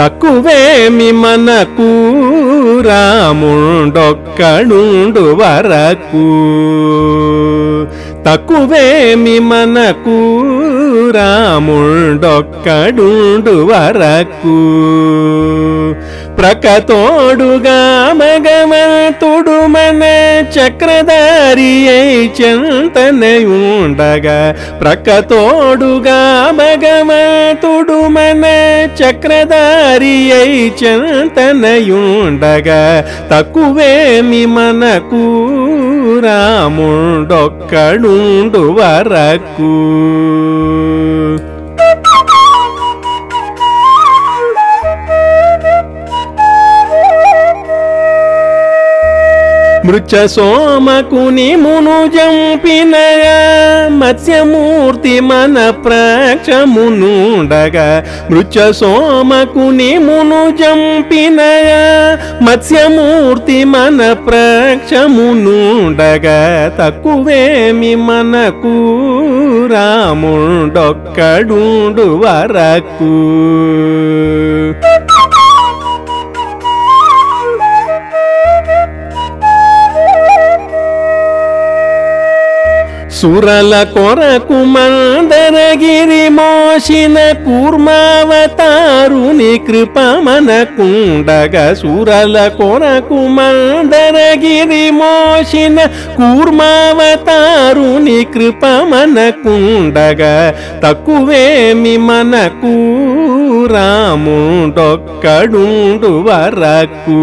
తక్కువేమి మనకు? రాముండొక్కడుండు వరకు. తక్కువేమి మనకు? రాముండొక్కడుండు వరకు. ప్రకతోడుగా మగవంతుడు మన చక్రధారి అయి చెంతనయుండగా ప్రకతోడుగా మగమతుడు మన చక్రధారి అయి చెంతనయుండగా తక్కువేమి మనకు రాముండొక్కడుండు వరకు. మృచ్చ సోమకుని మును జంపిన మత్స్యమూర్తి మన ప్రాక్షమునుండగా మృచ్చ సోమకుని మును జంపిన మత్స్యమూర్తి మన ప్రాక్షమునుండగా తక్కువేమి మనకు రాముండొక్కడుండు వరకు. సురల కొరకు మందరగిరి మోసిన కూర్మావతారుని కృప మనకుండగా సురల కొరకు మందరగిరి మోసిన కూర్మావతారుని కృప మనకుండగా తక్కువేమి మనకు రాముడొక్కడుండు వరకు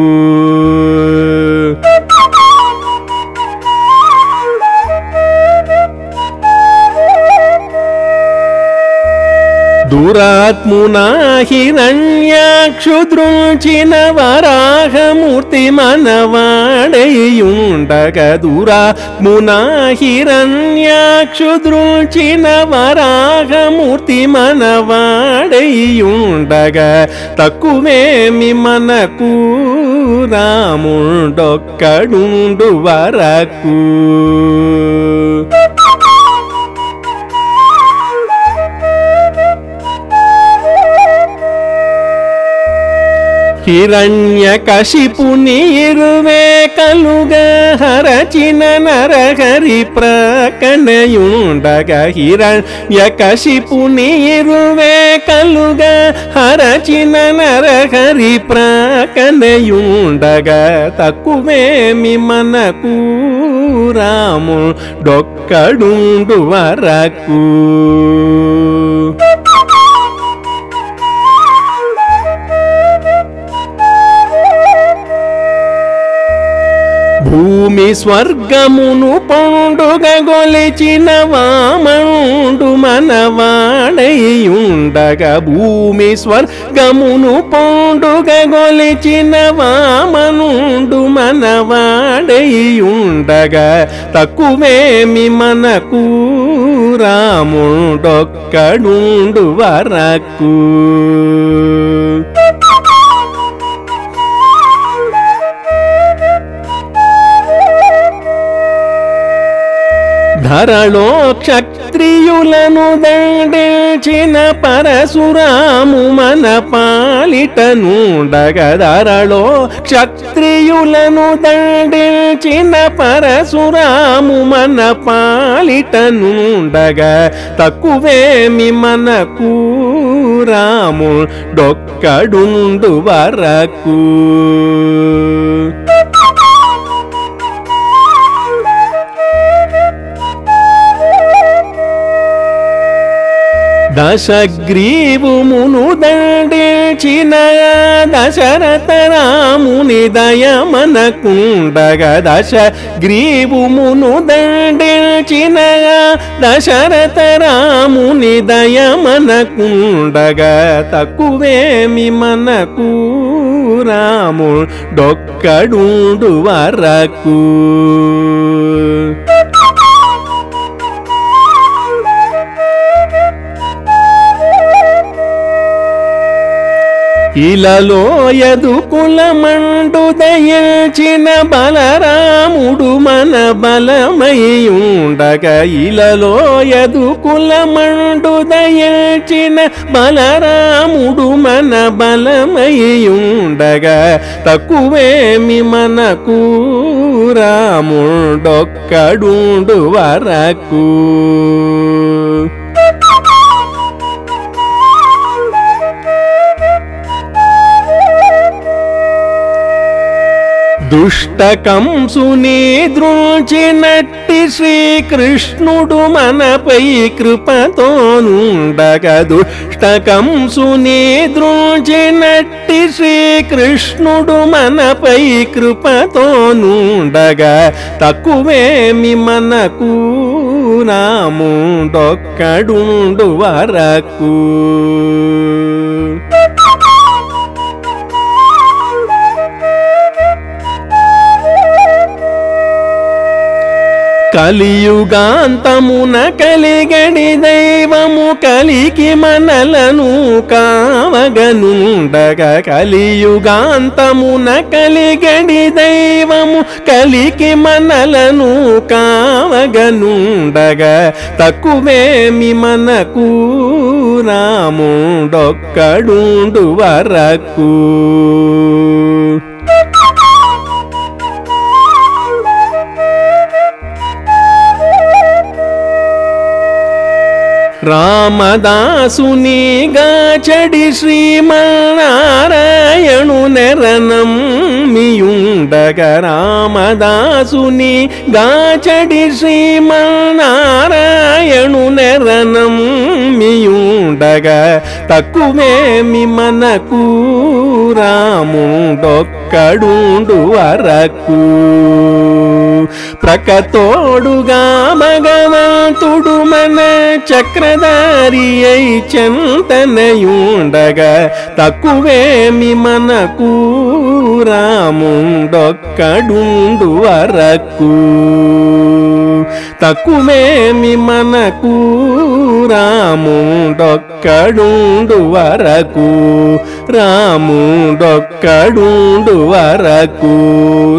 దురాత్మునా హిరణ్యాక్షుదృంచిన వరాహమూర్తి మనవాడయుండగ దురాత్మునా వరాహమూర్తి మనవాడయుండగ తక్కువేమి మనకు రాముండొక్కడుండు వరకు. హిరణ్యకశిపుని ఇరువే కలుగా హరచిన నరహరి ప్రకణయుండగా హిరణ్యకశిపుని ఇరువే కలుగా హరచిన నరహరి ప్రకణయుండగా తక్కువేమి మనకు రాము డొక్కడుండు వరకు భూమి స్వర్గమును పొండుగొలిచిన గొలిచిన వామనుండు మనవాడయుండగా భూమి స్వర్గమును పొండుగొలిచిన వామనుండు మనవాడయుండగా తక్కువేమి మనకు రాముడొక్కడుండు వరకు. ధరలో క్షత్రియులను దండించిన పరశురాము మన పాలిటనుండగ ధరలో క్షత్రియులను దండించిన పరశురాము మన పాలిటనుండగ తక్కువేమి మనకు రాము డొక్కడుండు వరకు. దశగ్రీవుమును దండించిన దశరథ రాముని దయమనకుండగ దశ గ్రీవుమును దండించిన దశరథ రాముని దయమనకుండగ తక్కువేమి మనకు రాము డొక్కడుండు వరకు. ఇలలో ఎదుకుల మండు దయించిన బలరాముడు మన బలమై ఇలలో ఎదుకుల మండు దయించిన బలరాముడు మన బలమై తక్కువేమి మనకు రాముడొక్కడుండు వరకు. దుష్టకంసునే ద్రోచినట్టి శ్రీకృష్ణుడు మనపై కృపతోనుండగా దుష్టకంసునే ద్రోచినట్టి శ్రీకృష్ణుడు మనపై కృపతోనుండగ తక్కువేమి మనకు రాముడొక్కడుండు వరకు. కలియుగాంతమున కలిగడి దైవము కలికి మనలను కావగనుండగ కలియుగాంతమున కలిగడి దైవము కలికి మనలను కావగనుండగ తక్కువేమి మనకు రాముడొక్కడుండు వరకు. రామదాసుని గాచడి శ్రీమన్నారాయణు నెరనం మియుండగ రామదాసుని గాచడి శ్రీమన్నారాయణు నెరనం మియుండగ తక్కువేమి మనకు రాముండొక్క రాముడొక్కడుండు వరకు ప్రకతోడుగా భగవంతుడు మన చక్రధారి అయి చెంతనయుండగా తక్కువేమి మనకు? రాముండొక్కడుండు వరకు తక్కువేమి మనకు రాముడొక్కడుండు వరకు రాముడొక్కడుండు వరకు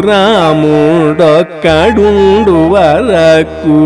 రాముడొక్కడుండు వరకు.